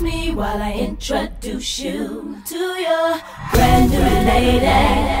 Me while I introduce you to your brand new lady.